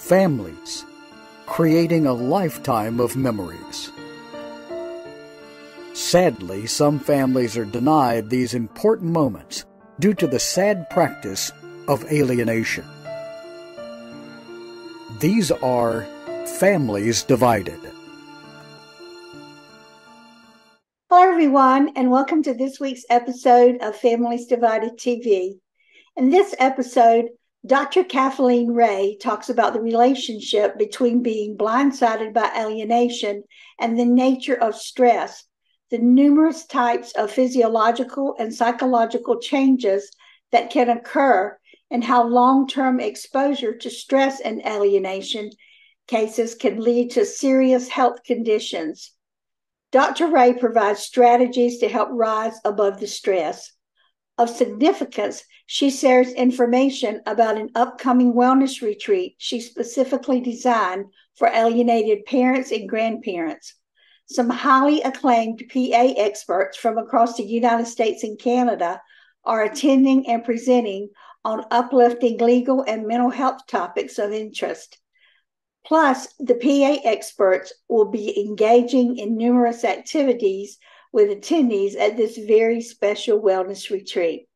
families, creating a lifetime of memories. Sadly, some families are denied these important moments due to the sad practice of alienation. These are families divided. Hello, everyone, and welcome to this week's episode of Families Divided TV. In this episode, Dr. Kathleen Reay talks about the relationship between being blindsided by alienation and the nature of stress, the numerous types of physiological and psychological changes that can occur, and how long term exposure to stress and alienation cases can lead to serious health conditions. Dr. Reay provides strategies to help rise above the stress. Of significance, she shares information about an upcoming wellness retreat she specifically designed for alienated parents and grandparents. Some highly acclaimed PA experts from across the United States and Canada are attending and presenting on uplifting legal and mental health topics of interest. Plus, the PA experts will be engaging in numerous activities with attendees at this very special wellness retreat.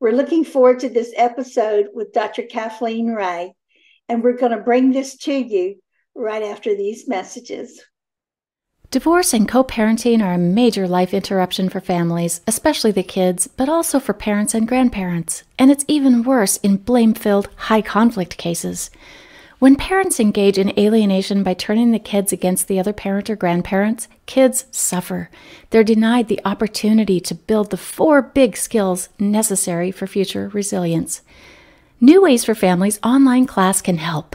We're looking forward to this episode with Dr. Kathleen Reay, and we're going to bring this to you right after these messages. Divorce and co parenting are a major life interruption for families, especially the kids, but also for parents and grandparents. And it's even worse in blame filled, high conflict cases. When parents engage in alienation by turning the kids against the other parent or grandparents, kids suffer. They're denied the opportunity to build the four big skills necessary for future resilience. New Ways for Families online class can help.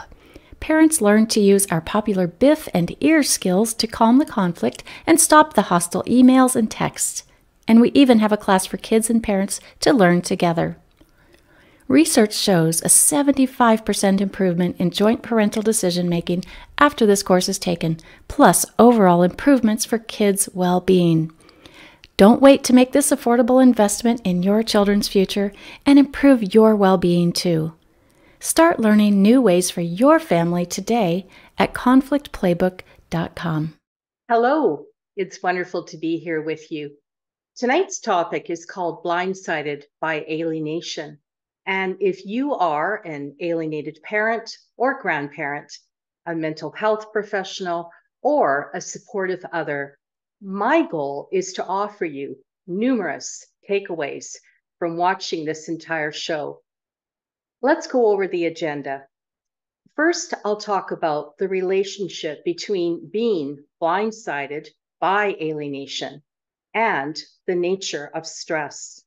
Parents learn to use our popular BIFF and EAR skills to calm the conflict and stop the hostile emails and texts. And we even have a class for kids and parents to learn together. Research shows a 75% improvement in joint parental decision making after this course is taken, plus overall improvements for kids' well being. Don't wait to make this affordable investment in your children's future and improve your well being too. Start learning new ways for your family today at conflictplaybook.com. Hello, it's wonderful to be here with you. Tonight's topic is called Blindsided by Alienation. And if you are an alienated parent or grandparent, a mental health professional, or a supportive other, my goal is to offer you numerous takeaways from watching this entire show. Let's go over the agenda. First, I'll talk about the relationship between being blindsided by alienation and the nature of stress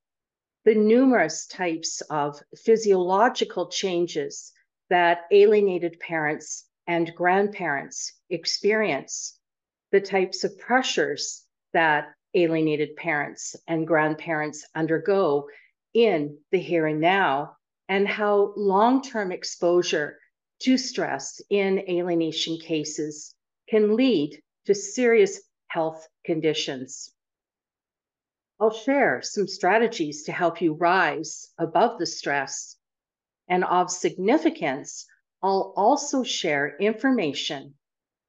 the numerous types of physiological changes that alienated parents and grandparents experience, the types of pressures that alienated parents and grandparents undergo in the here and now, and how long term exposure to stress in alienation cases can lead to serious health conditions. I'll share some strategies to help you rise above the stress. And of significance, I'll also share information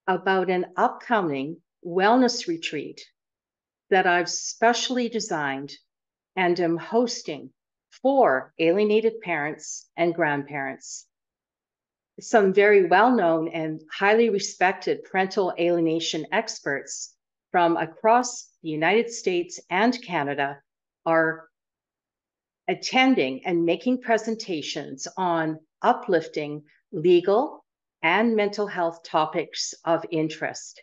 about an upcoming wellness retreat that I've specially designed and am hosting for alienated parents and grandparents. Some very well known and highly respected parental alienation experts from across the United States and Canada are attending and making presentations on uplifting legal and mental health topics of interest.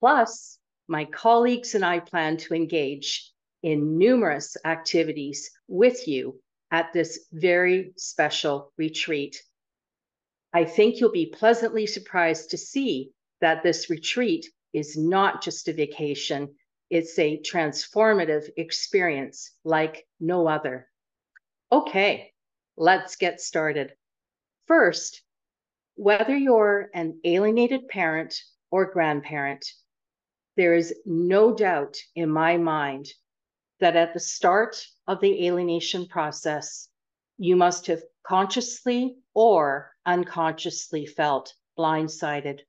Plus, my colleagues and I plan to engage in numerous activities with you at this very special retreat. I think you'll be pleasantly surprised to see that this retreat is not just a vacation, it's a transformative experience like no other. Okay, let's get started. First, whether you're an alienated parent or grandparent, there is no doubt in my mind that at the start of the alienation process, you must have consciously or unconsciously felt blindsided,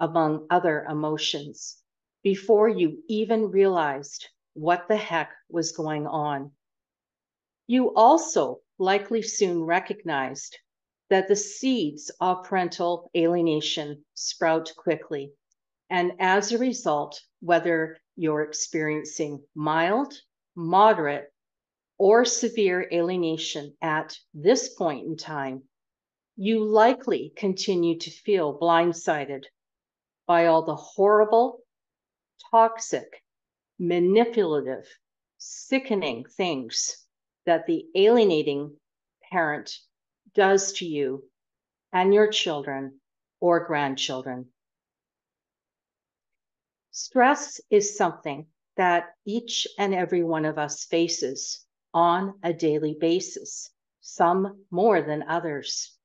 among other emotions, before you even realized what the heck was going on. You also likely soon recognized that the seeds of parental alienation sprout quickly. And as a result, whether you're experiencing mild, moderate, or severe alienation at this point in time, you likely continue to feel blindsided by all the horrible, toxic, manipulative, sickening things that the alienating parent does to you and your children or grandchildren. Stress is something that each and every one of us faces on a daily basis, some more than others.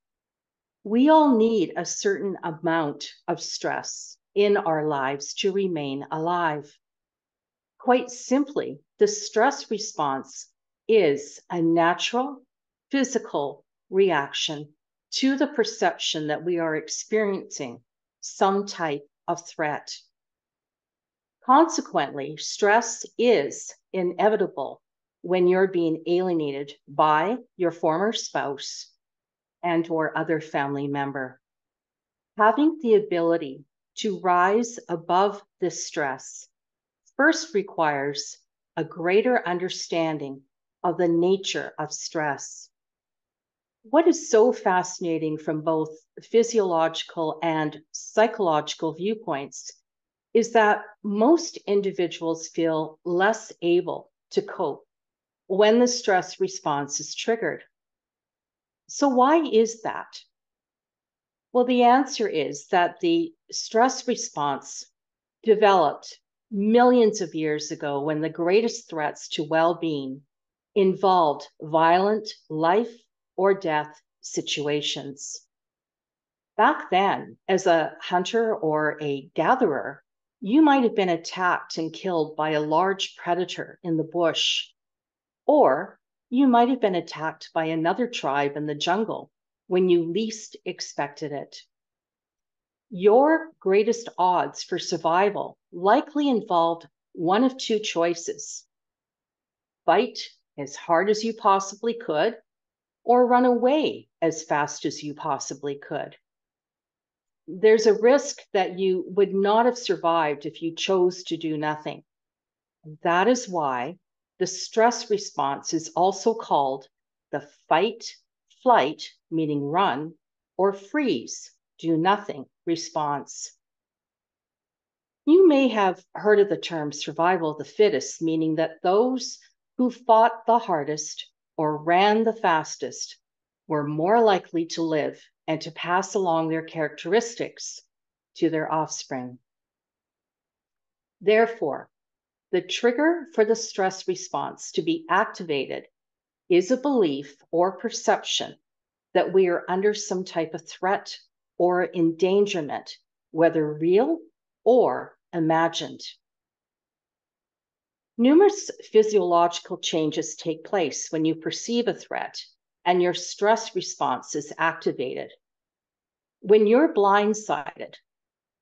We all need a certain amount of stress in our lives to remain alive. Quite simply, the stress response is a natural physical reaction to the perception that we are experiencing some type of threat. Consequently, stress is inevitable when you're being alienated by your former spouse and or other family member. Having the ability to rise above this stress first requires a greater understanding of the nature of stress. What is so fascinating from both physiological and psychological viewpoints is that most individuals feel less able to cope when the stress response is triggered. So, why is that? Well, the answer is that the stress response developed millions of years ago when the greatest threats to well being involved violent life or death situations. Back then, as a hunter or a gatherer, you might have been attacked and killed by a large predator in the bush, or you might have been attacked by another tribe in the jungle when you least expected it. Your greatest odds for survival likely involved one of two choices fight as hard as you possibly could, or run away as fast as you possibly could. There's a risk that you would not have survived if you chose to do nothing. That is why the stress response is also called the fight, flight, meaning run, or freeze, do nothing response. You may have heard of the term survival of the fittest, meaning that those who fought the hardest or ran the fastest were more likely to live and to pass along their characteristics to their offspring. Therefore, the trigger for the stress response to be activated is a belief or perception that we are under some type of threat or endangerment, whether real or imagined. Numerous physiological changes take place when you perceive a threat and your stress response is activated. When you're blindsided,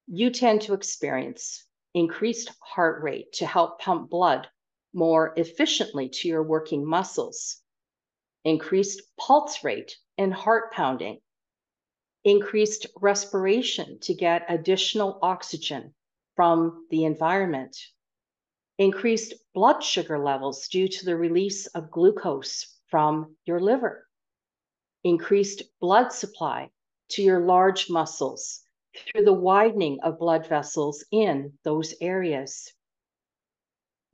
you tend to experience increased heart rate to help pump blood more efficiently to your working muscles, increased pulse rate and heart pounding, increased respiration to get additional oxygen from the environment, increased blood sugar levels due to the release of glucose from your liver, increased blood supply to your large muscles through the widening of blood vessels in those areas.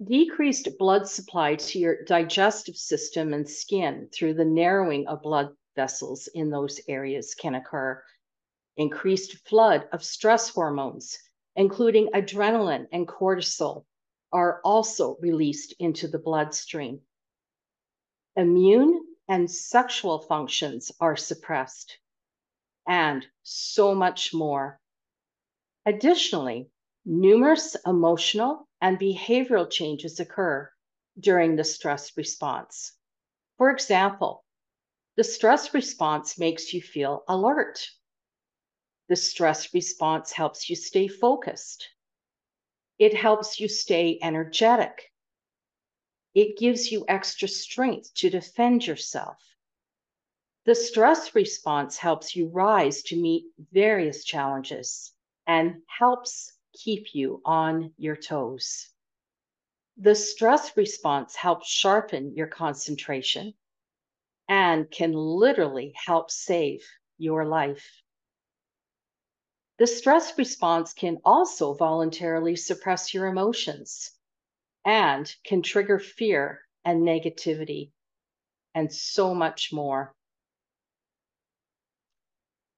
Decreased blood supply to your digestive system and skin through the narrowing of blood vessels in those areas can occur. Increased flood of stress hormones, including adrenaline and cortisol, are also released into the bloodstream. Immune and sexual functions are suppressed, and so much more. Additionally, numerous emotional and behavioral changes occur during the stress response. For example, The stress response makes you feel alert. The stress response helps you stay focused. It helps you stay energetic. It gives you extra strength to defend yourself. The stress response helps you rise to meet various challenges and helps keep you on your toes. The stress response helps sharpen your concentration and can literally help save your life. The stress response can also voluntarily suppress your emotions and can trigger fear and negativity and so much more.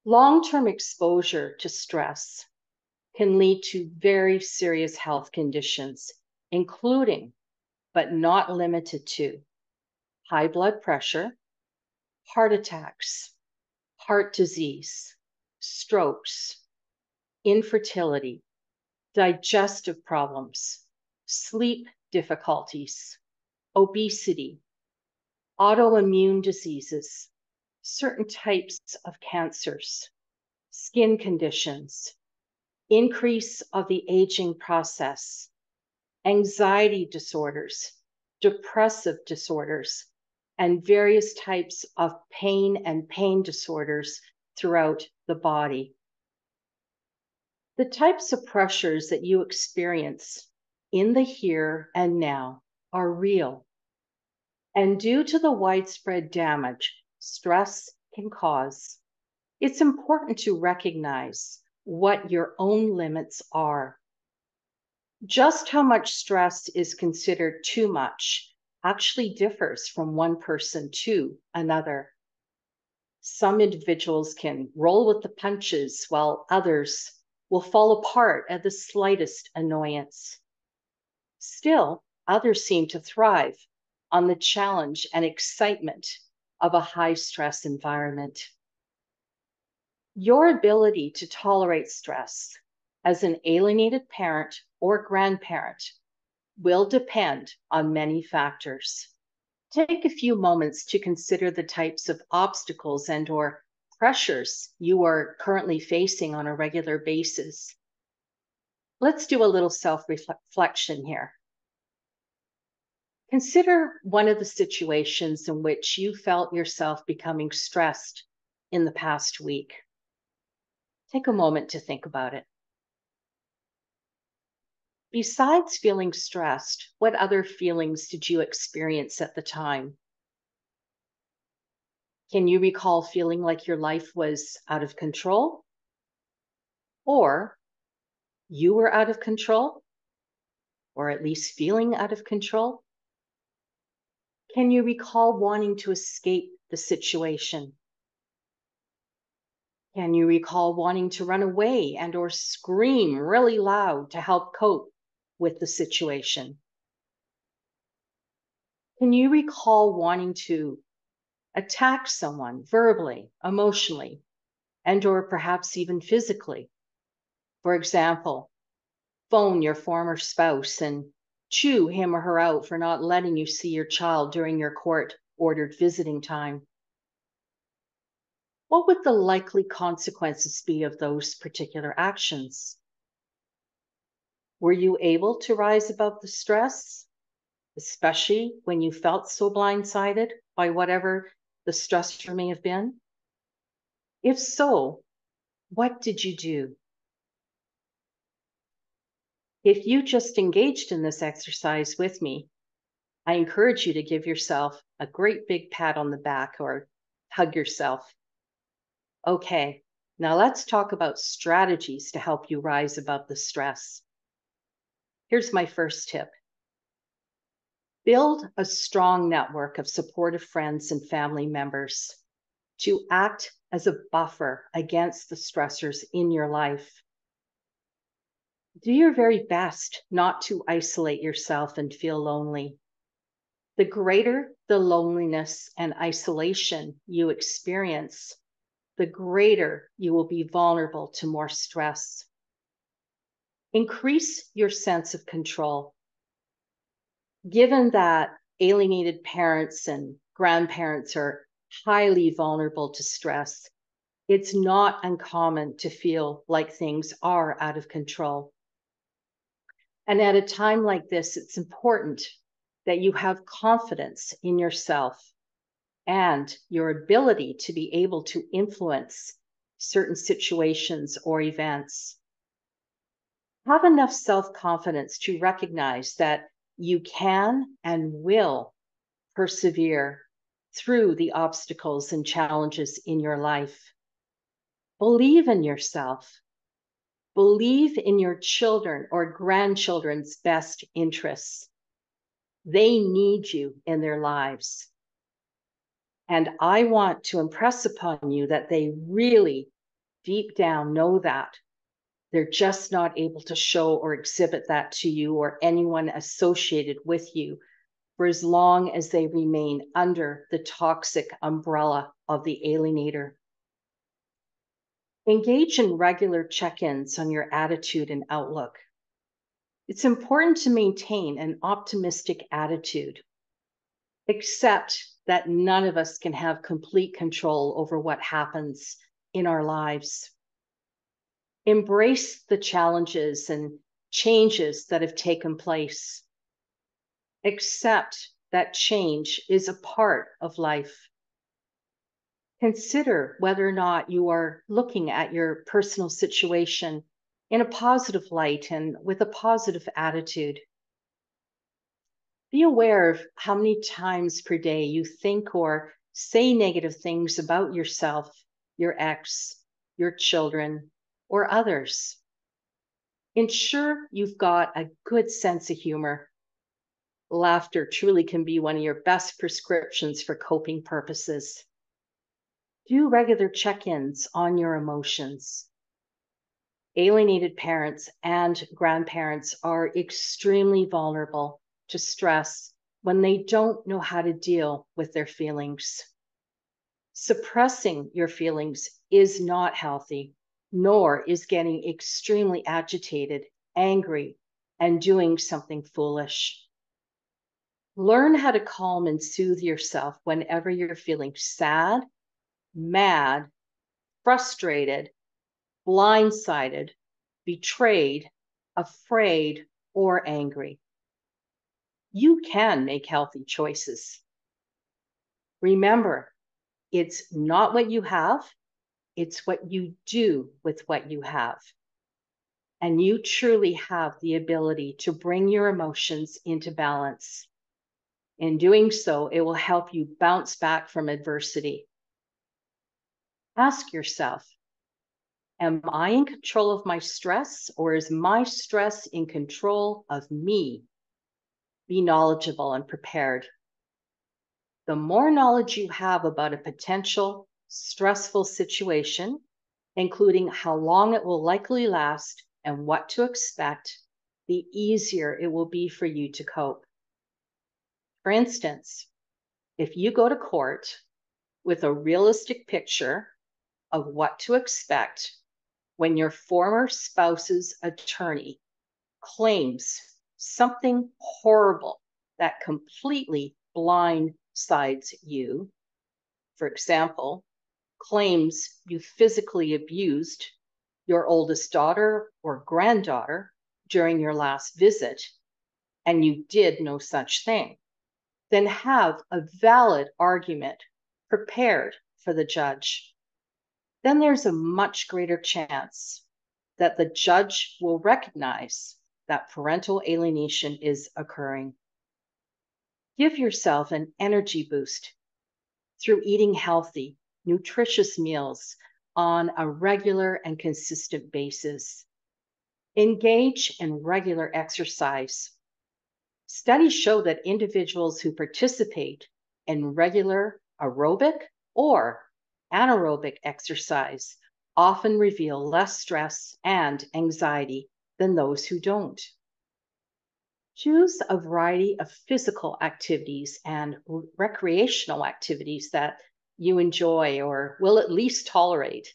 Long term exposure to stress can lead to very serious health conditions, including, but not limited to, high blood pressure, heart attacks, heart disease, strokes, infertility, digestive problems, sleep difficulties, obesity, autoimmune diseases, certain types of cancers, skin conditions, increase of the aging process, anxiety disorders, depressive disorders, and various types of pain and pain disorders throughout the body. The types of pressures that you experience in the here and now are real. And due to the widespread damage stress can cause, it's important to recognize what your own limits are. Just how much stress is considered too much actually differs from one person to another. Some individuals can roll with the punches while others will fall apart at the slightest annoyance. Still, others seem to thrive on the challenge and excitement of a high stress environment. Your ability to tolerate stress as an alienated parent or grandparent will depend on many factors. Take a few moments to consider the types of obstacles and or pressures you are currently facing on a regular basis. Let's do a little self-reflection here. Consider one of the situations in which you felt yourself becoming stressed in the past week. Take a moment to think about it. Besides feeling stressed, what other feelings did you experience at the time? Can you recall feeling like your life was out of control? Or you were out of control? Or at least feeling out of control? Can you recall wanting to escape the situation? Can you recall wanting to run away and or scream really loud to help cope with the situation? Can you recall wanting to attack someone verbally, emotionally, and or perhaps even physically? For example, phone your former spouse and chew him or her out for not letting you see your child during your court ordered visiting time what would the likely consequences be of those particular actions? Were you able to rise above the stress, especially when you felt so blindsided by whatever the stressor may have been? If so, what did you do? If you just engaged in this exercise with me, I encourage you to give yourself a great big pat on the back or hug yourself Okay, now let's talk about strategies to help you rise above the stress. Here's my first tip. Build a strong network of supportive friends and family members to act as a buffer against the stressors in your life. Do your very best not to isolate yourself and feel lonely. The greater the loneliness and isolation you experience, the greater you will be vulnerable to more stress. Increase your sense of control. Given that alienated parents and grandparents are highly vulnerable to stress. It's not uncommon to feel like things are out of control. And at a time like this, it's important that you have confidence in yourself and your ability to be able to influence certain situations or events. Have enough self confidence to recognize that you can and will persevere through the obstacles and challenges in your life. Believe in yourself. Believe in your children or grandchildren's best interests. They need you in their lives. And I want to impress upon you that they really deep down know that. They're just not able to show or exhibit that to you or anyone associated with you for as long as they remain under the toxic umbrella of the alienator. Engage in regular check ins on your attitude and outlook. It's important to maintain an optimistic attitude. Accept that none of us can have complete control over what happens in our lives. Embrace the challenges and changes that have taken place. Accept that change is a part of life. Consider whether or not you are looking at your personal situation in a positive light and with a positive attitude. Be aware of how many times per day you think or say negative things about yourself, your ex, your children, or others. Ensure you've got a good sense of humor. Laughter truly can be one of your best prescriptions for coping purposes. Do regular check ins on your emotions. Alienated parents and grandparents are extremely vulnerable to stress when they don't know how to deal with their feelings. Suppressing your feelings is not healthy, nor is getting extremely agitated, angry, and doing something foolish. Learn how to calm and soothe yourself whenever you're feeling sad, mad, frustrated, blindsided, betrayed, afraid, or angry you can make healthy choices. Remember, it's not what you have, it's what you do with what you have. And you truly have the ability to bring your emotions into balance. In doing so, it will help you bounce back from adversity. Ask yourself Am I in control of my stress, or is my stress in control of me? be knowledgeable and prepared. The more knowledge you have about a potential stressful situation, including how long it will likely last and what to expect, the easier it will be for you to cope. For instance, if you go to court with a realistic picture of what to expect when your former spouse's attorney claims something horrible that completely blindsides you. For example, claims you physically abused your oldest daughter or granddaughter during your last visit, and you did no such thing, then have a valid argument prepared for the judge. Then there's a much greater chance that the judge will recognize that parental alienation is occurring. Give yourself an energy boost through eating healthy, nutritious meals on a regular and consistent basis. Engage in regular exercise. Studies show that individuals who participate in regular aerobic or anaerobic exercise often reveal less stress and anxiety than those who don't. Choose a variety of physical activities and recreational activities that you enjoy or will at least tolerate.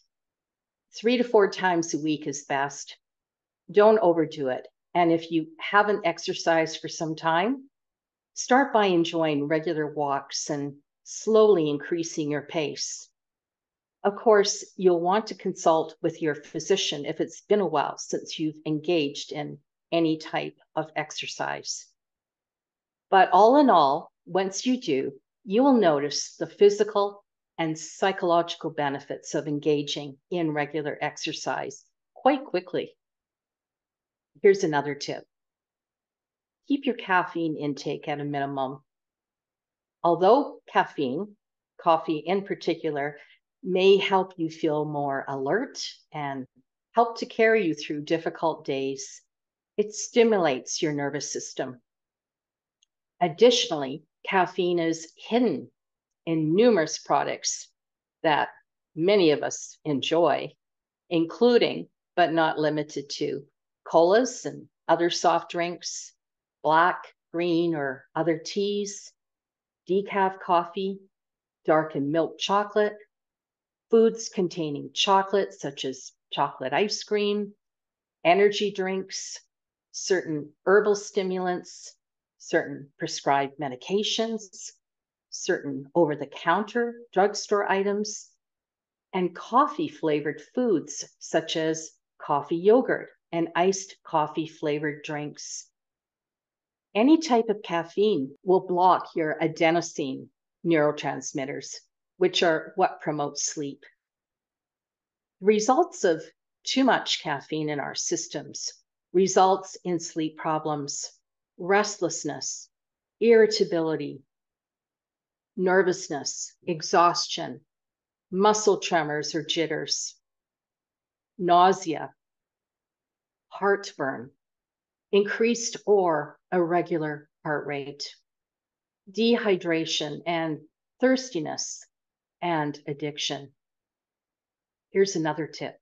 Three to four times a week is best. Don't overdo it. And if you haven't exercised for some time, start by enjoying regular walks and slowly increasing your pace. Of course, you'll want to consult with your physician if it's been a while since you've engaged in any type of exercise. But all in all, once you do, you will notice the physical and psychological benefits of engaging in regular exercise quite quickly. Here's another tip keep your caffeine intake at a minimum. Although caffeine, coffee in particular, may help you feel more alert and help to carry you through difficult days, it stimulates your nervous system. Additionally, caffeine is hidden in numerous products that many of us enjoy, including, but not limited to, colas and other soft drinks, black, green, or other teas, decaf coffee, dark and milk chocolate, foods containing chocolate, such as chocolate ice cream, energy drinks, certain herbal stimulants, certain prescribed medications, certain over the counter drugstore items, and coffee flavored foods such as coffee yogurt and iced coffee flavored drinks. Any type of caffeine will block your adenosine neurotransmitters, which are what promote sleep. Results of too much caffeine in our systems results in sleep problems, restlessness, irritability, nervousness, exhaustion, muscle tremors or jitters, nausea, heartburn, increased or irregular heart rate, dehydration and thirstiness, and addiction. Here's another tip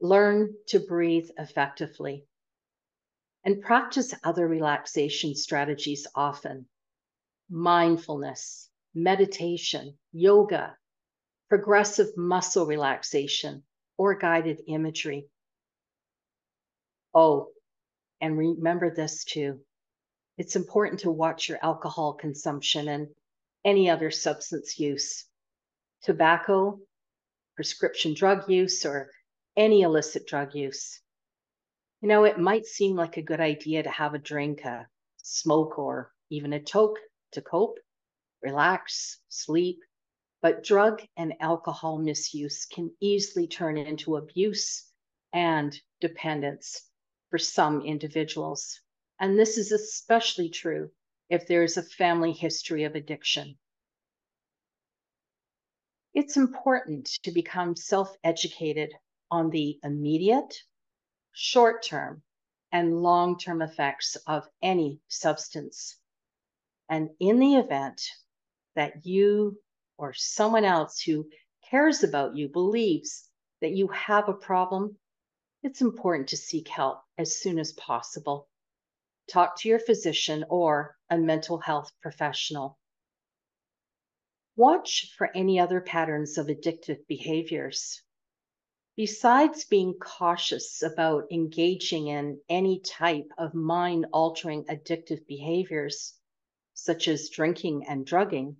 learn to breathe effectively and practice other relaxation strategies often mindfulness, meditation, yoga, progressive muscle relaxation, or guided imagery. Oh, and remember this too. It's important to watch your alcohol consumption and any other substance use. Tobacco, prescription drug use, or any illicit drug use. You know, it might seem like a good idea to have a drink, a smoke, or even a toke to cope, relax, sleep. But drug and alcohol misuse can easily turn into abuse and dependence for some individuals. And this is especially true if there is a family history of addiction. It's important to become self educated on the immediate, short term, and long term effects of any substance and in the event that you or someone else who cares about you believes that you have a problem, it's important to seek help as soon as possible. Talk to your physician or a mental health professional. Watch for any other patterns of addictive behaviors. Besides being cautious about engaging in any type of mind altering addictive behaviors, such as drinking and drugging,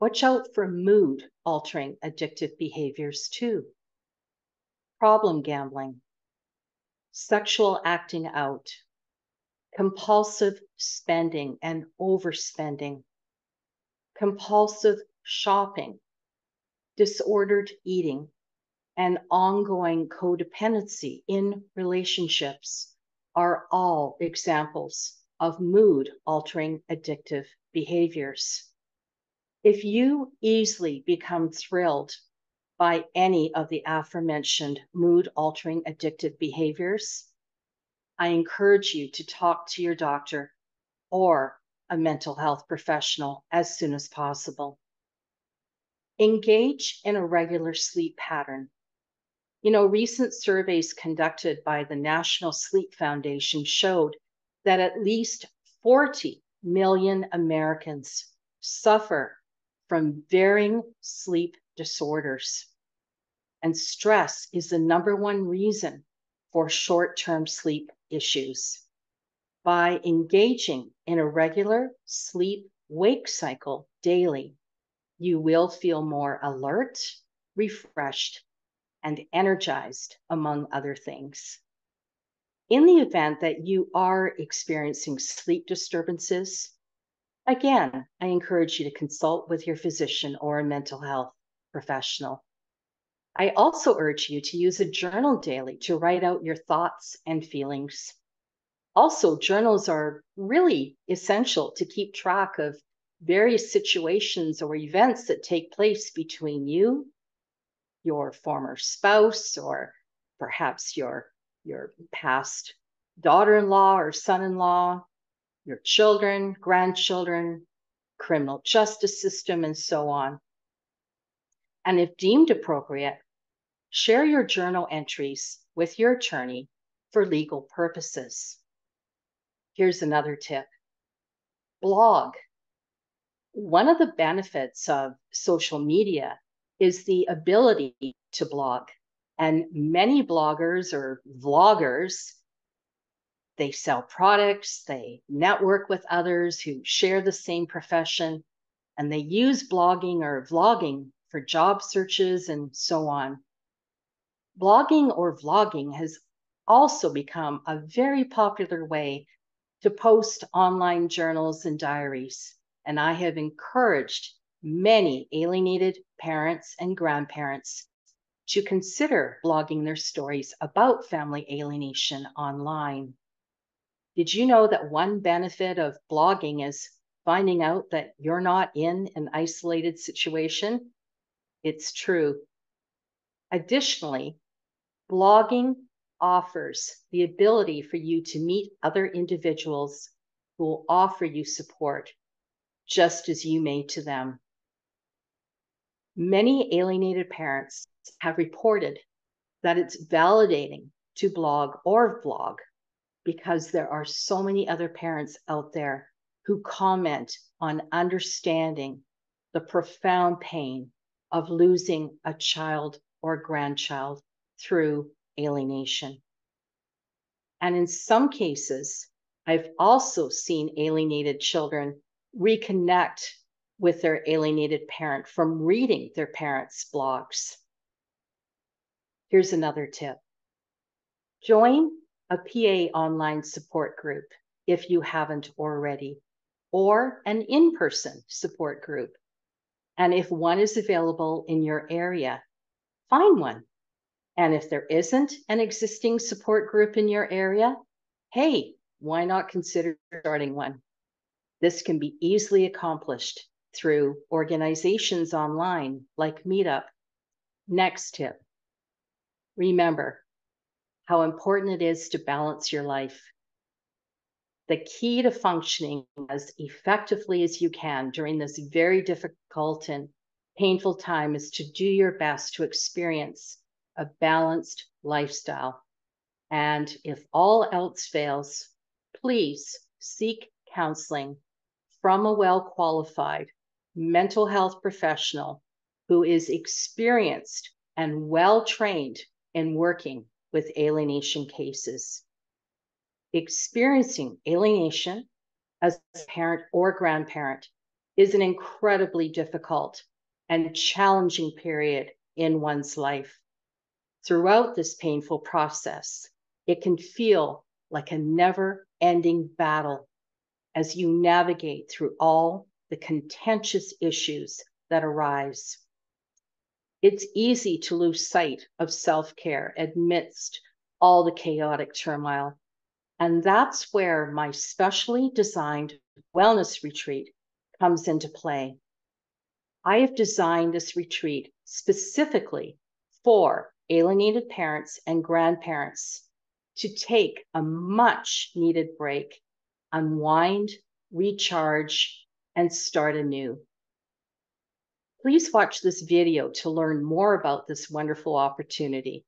watch out for mood altering addictive behaviors too. Problem gambling, sexual acting out, compulsive spending and overspending, compulsive shopping, disordered eating, and ongoing codependency in relationships are all examples of mood altering addictive behaviors. If you easily become thrilled by any of the aforementioned mood altering addictive behaviors, I encourage you to talk to your doctor or a mental health professional as soon as possible. Engage in a regular sleep pattern. You know, recent surveys conducted by the National Sleep Foundation showed that at least 40 million Americans suffer from varying sleep disorders. And stress is the number one reason for short term sleep issues. By engaging in a regular sleep wake cycle daily, you will feel more alert, refreshed, and energized, among other things. In the event that you are experiencing sleep disturbances, again, I encourage you to consult with your physician or a mental health professional. I also urge you to use a journal daily to write out your thoughts and feelings. Also, journals are really essential to keep track of various situations or events that take place between you, your former spouse, or perhaps your, your past daughter in law or son in law, your children, grandchildren, criminal justice system, and so on. And if deemed appropriate, share your journal entries with your attorney for legal purposes. Here's another tip blog one of the benefits of social media is the ability to blog. And many bloggers or vloggers, they sell products, they network with others who share the same profession, and they use blogging or vlogging for job searches and so on. Blogging or vlogging has also become a very popular way to post online journals and diaries and I have encouraged many alienated parents and grandparents to consider blogging their stories about family alienation online. Did you know that one benefit of blogging is finding out that you're not in an isolated situation? It's true. Additionally, blogging offers the ability for you to meet other individuals who will offer you support just as you may to them. Many alienated parents have reported that it's validating to blog or vlog because there are so many other parents out there who comment on understanding the profound pain of losing a child or grandchild through alienation. And in some cases, I've also seen alienated children reconnect with their alienated parent from reading their parents' blogs. Here's another tip join a PA online support group if you haven't already, or an in person support group. And if one is available in your area, find one. And if there isn't an existing support group in your area, hey, why not consider starting one? This can be easily accomplished through organizations online like Meetup. Next tip remember how important it is to balance your life. The key to functioning as effectively as you can during this very difficult and painful time is to do your best to experience a balanced lifestyle. And if all else fails, please seek counseling from a well qualified mental health professional who is experienced and well trained in working with alienation cases. Experiencing alienation as a parent or grandparent is an incredibly difficult and challenging period in one's life. Throughout this painful process, it can feel like a never ending battle as you navigate through all the contentious issues that arise. It's easy to lose sight of self care amidst all the chaotic turmoil. And that's where my specially designed wellness retreat comes into play. I have designed this retreat specifically for alienated parents and grandparents to take a much needed break unwind, recharge, and start anew. Please watch this video to learn more about this wonderful opportunity.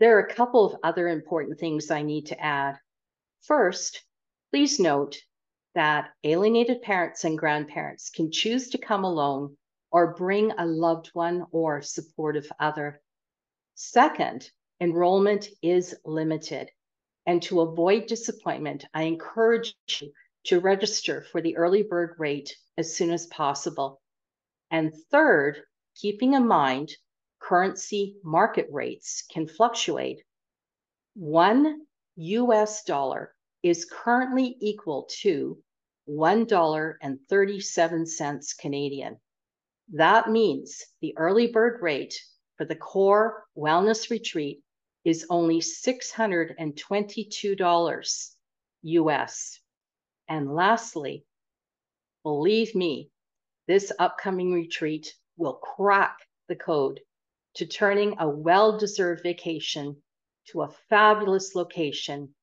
There are a couple of other important things I need to add. First, please note that alienated parents and grandparents can choose to come alone or bring a loved one or supportive other. Second, enrollment is limited. And to avoid disappointment, I encourage you to register for the early bird rate as soon as possible. And third, keeping in mind currency market rates can fluctuate. One US dollar is currently equal to $1.37 Canadian. That means the early bird rate for the core wellness retreat is only $622 US. And lastly, believe me, this upcoming retreat will crack the code to turning a well deserved vacation to a fabulous location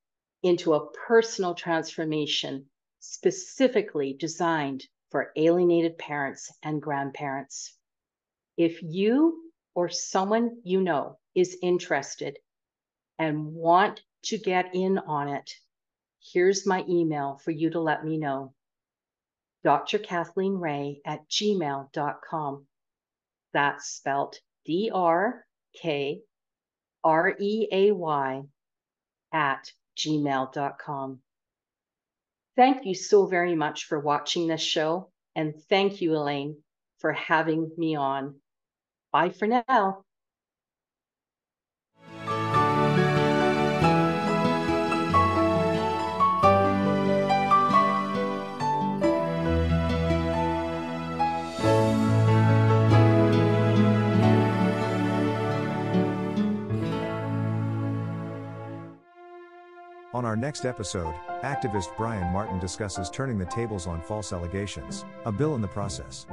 into a personal transformation specifically designed for alienated parents and grandparents. If you or someone you know is interested and want to get in on it, here's my email for you to let me know. Dr. Kathleen Reay at gmail.com. That's spelled D R K R E A Y at gmail.com. Thank you so very much for watching this show. And thank you, Elaine, for having me on. Bye for now. On our next episode, activist Brian Martin discusses turning the tables on false allegations, a bill in the process.